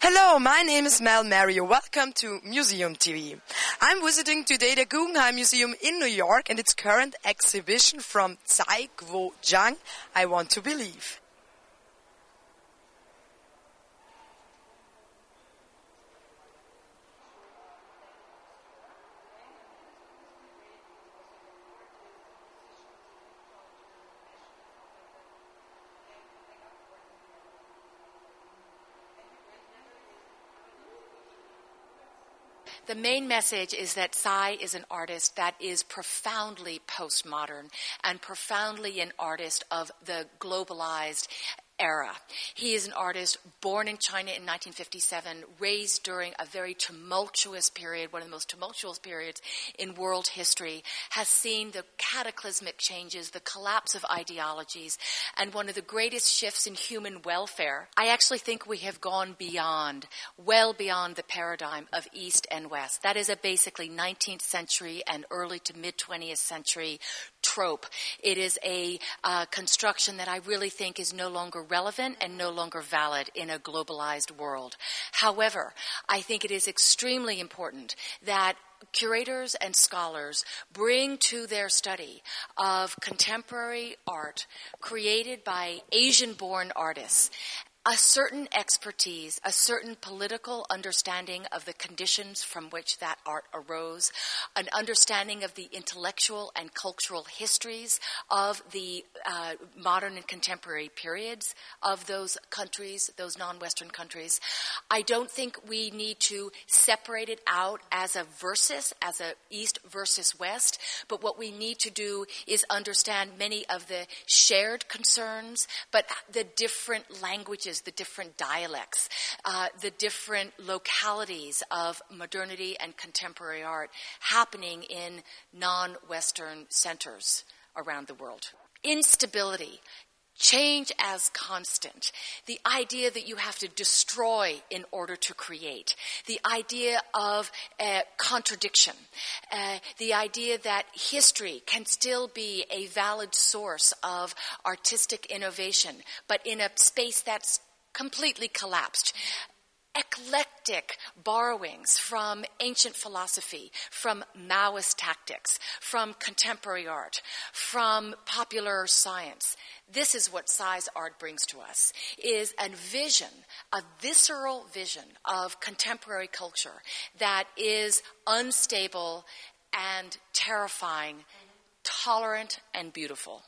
Hello, my name is Mel Mario. Welcome to Museum TV. I'm visiting today the Guggenheim Museum in New York and its current exhibition from Tsai Kwo Jang, I Want to Believe. The main message is that Cai is an artist that is profoundly postmodern and profoundly an artist of the globalized era. He is an artist born in China in 1957, raised during a very tumultuous period, one of the most tumultuous periods in world history, has seen the cataclysmic changes, the collapse of ideologies, and one of the greatest shifts in human welfare. I actually think we have gone beyond, well beyond the paradigm of East and West. That is a basically 19th century and early to mid 20th century trope. It is a uh, construction that I really think is no longer relevant and no longer valid in a globalized world. However, I think it is extremely important that curators and scholars bring to their study of contemporary art created by Asian born artists a certain expertise, a certain political understanding of the conditions from which that art arose, an understanding of the intellectual and cultural histories of the uh, modern and contemporary periods of those countries, those non Western countries. I don't think we need to separate it out as a versus, as a East versus West, but what we need to do is understand many of the shared concerns, but the different languages the different dialects, uh, the different localities of modernity and contemporary art happening in non Western centers around the world. Instability, change as constant, the idea that you have to destroy in order to create, the idea of uh, contradiction, uh, the idea that history can still be a valid source of artistic innovation, but in a space that's completely collapsed eclectic borrowings from ancient philosophy, from Maoist tactics, from contemporary art, from popular science. This is what Cai's art brings to us, is a vision, a visceral vision of contemporary culture that is unstable and terrifying, tolerant and beautiful.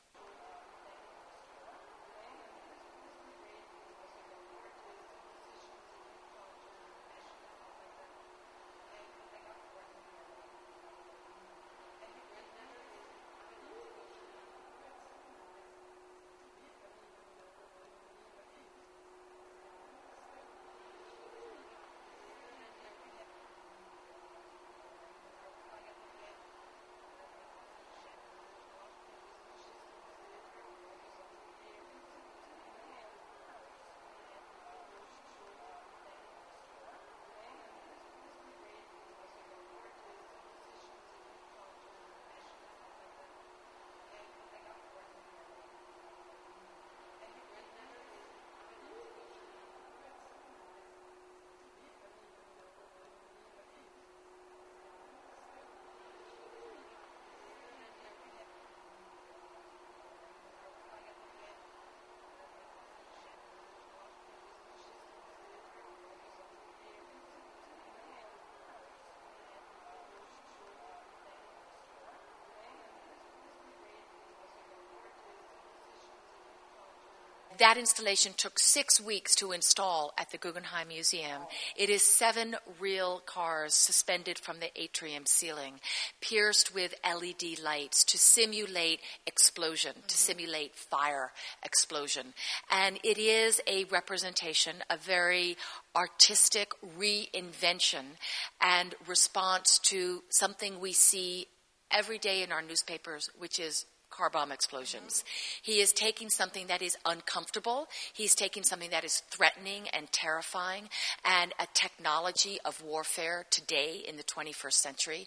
That installation took six weeks to install at the Guggenheim Museum. It is seven real cars suspended from the atrium ceiling, pierced with LED lights to simulate explosion, to mm-hmm. simulate fire explosion. And it is a representation, a very artistic reinvention and response to something we see every day in our newspapers, which is car bomb explosions. He is taking something that is uncomfortable. He's taking something that is threatening and terrifying and a technology of warfare today in the 21st century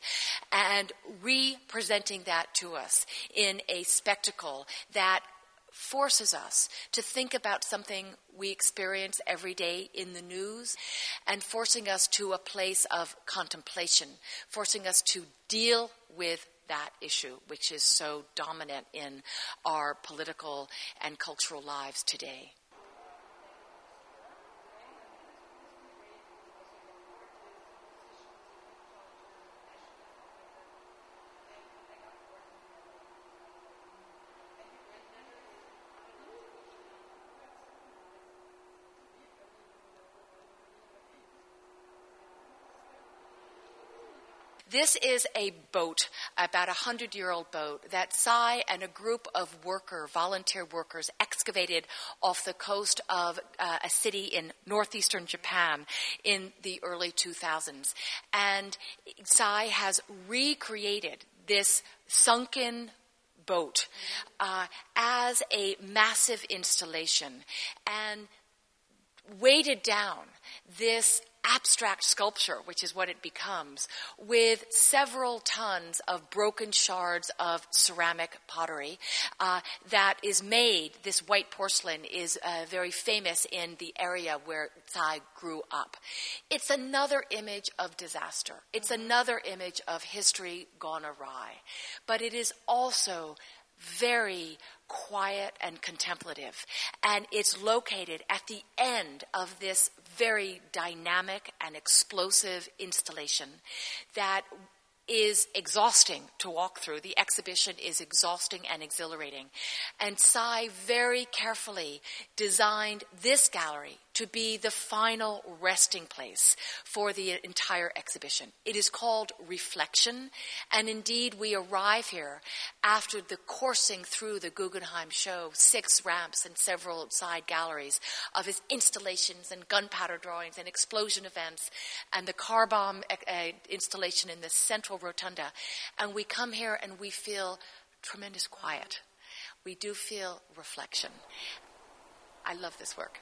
and representing that to us in a spectacle that forces us to think about something we experience every day in the news and forcing us to a place of contemplation, forcing us to deal with that issue, which is so dominant in our political and cultural lives today. This is a boat, about a hundred year old boat, that Cai and a group of worker, volunteer workers, excavated off the coast of uh, a city in northeastern Japan in the early 2000s. And Cai has recreated this sunken boat uh, as a massive installation and weighted down this abstract sculpture, which is what it becomes, with several tons of broken shards of ceramic pottery uh, that is made. This white porcelain is uh, very famous in the area where Cai grew up. It's another image of disaster. It's another image of history gone awry. But it is also very quiet and contemplative. And it's located at the end of this very dynamic and explosive installation that is exhausting to walk through. The exhibition is exhausting and exhilarating. And Cai very carefully designed this gallery to be the final resting place for the entire exhibition. It is called Reflection, and indeed we arrive here after the coursing through the Guggenheim show, six ramps and several side galleries of his installations and gunpowder drawings and explosion events and the car bomb uh, installation in the central rotunda. And we come here and we feel tremendous quiet. We do feel reflection. I love this work.